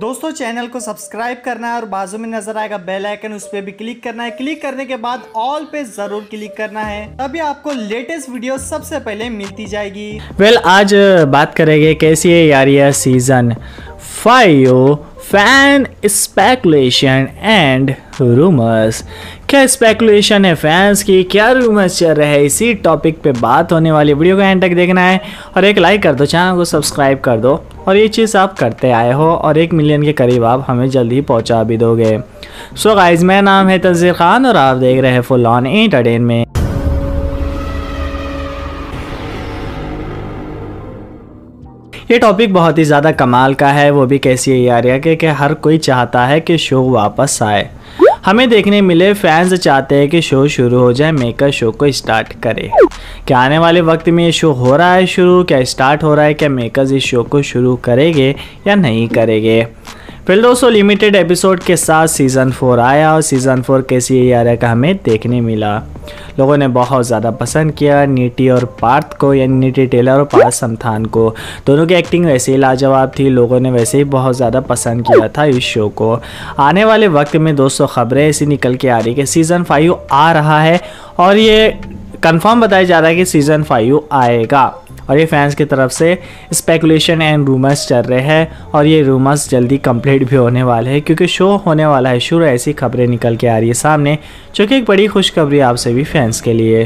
दोस्तों चैनल को सब्सक्राइब करना है और बाजू में नज़र आएगा बेल आइकन उस पर भी क्लिक करना है। क्लिक करने के बाद ऑल पे ज़रूर क्लिक करना है। तभी आपको लेटेस्ट वीडियो सबसे पहले मिलती जाएगी। वेल well, आज बात करेंगे कैसी है यार यह season five fan speculation and rumours क्या स्पेकुलेशन है फैंस की? क्या रूमर्स चल रहे हैं? इसी टॉपिक पे बात होने वाली वीडियो को एंड तक देखना है और एक लाइक कर दो चैनल को सब्सक्राइब कर दो और ये चीज़ आप करते आए हो और एक मिलियन के करीब आप हमें जल्दी पहुँचा भी दोगे। सो so गाइज़ मेरा नाम है तंजीर खान और आप देख रहे हैं फुल ऑन एंटरटेनमेंट ये टॉपिक बहुत ही ज़्यादा कमाल का है, वो भी कैसी है यार के कि हर कोई चाहता है कि शो वापस आए। हमें देखने मिले फैंस चाहते हैं कि शो शुरू हो जाए मेकर शो को स्टार्ट करे। क्या आने वाले वक्त में ये शो हो रहा है शुरू? क्या स्टार्ट हो रहा है? क्या मेकर्स इस शो को शुरू करेंगे या नहीं करेंगे? फिर दोस्तों लिमिटेड एपिसोड के साथ सीज़न फोर आया और सीज़न फोर कैसी यार का हमें देखने मिला। लोगों ने बहुत ज़्यादा पसंद किया नीटी और पार्थ को, यानी नीटी टेलर और पार्थ समथान को। दोनों की एक्टिंग वैसे ही लाजवाब थी, लोगों ने वैसे ही बहुत ज़्यादा पसंद किया था इस शो को। आने वाले वक्त में दोस्तों खबरें ऐसी निकल के आ रही कि सीज़न फाइव आ रहा है और ये कंफर्म बताया जा रहा है कि सीज़न फाइव आएगा। और ये फैंस की तरफ़ से स्पेकुलेशन एंड रूमर्स चल रहे हैं और ये रूमर्स जल्दी कंप्लीट भी होने वाले हैं क्योंकि शो होने वाला है। शुरू ऐसी खबरें निकल के आ रही है सामने, जो कि एक बड़ी खुशखबरी आपसे भी फैंस के लिए।